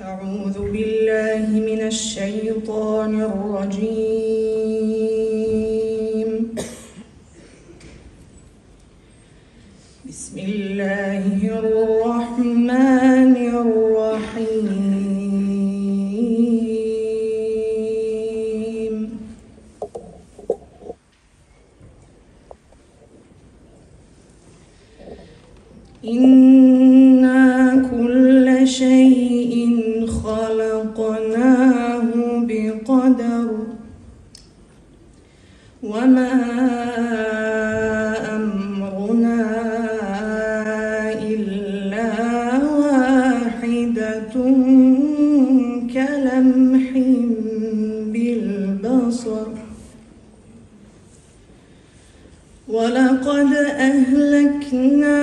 أعوذ بالله من الشيطان الرجيم. بسم الله الرحمن الرحيم. إنا بقدر وما أمرنا إلا واحدة كلمح بالبصر. ولقد أهلكنا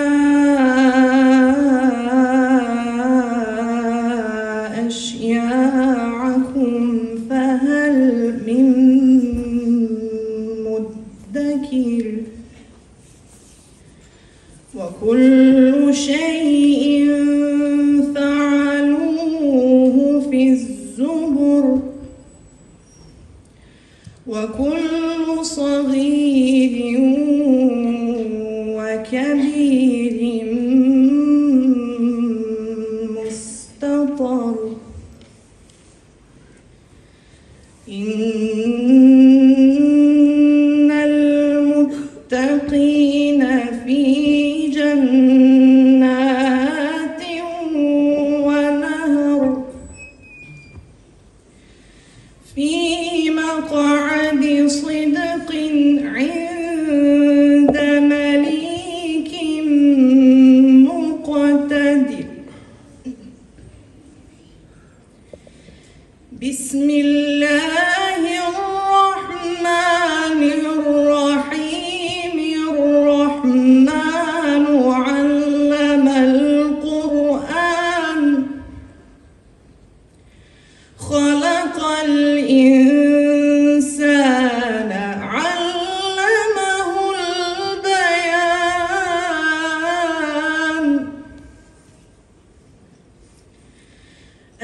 من مدكر. وكل شيء فعلوه في الزبر. وكل صغير وكبير مستطر. إن مقعد صدق عند مليك مقتدر. بسم الله.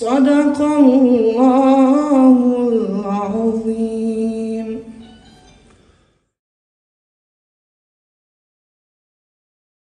صدق الله العظيم.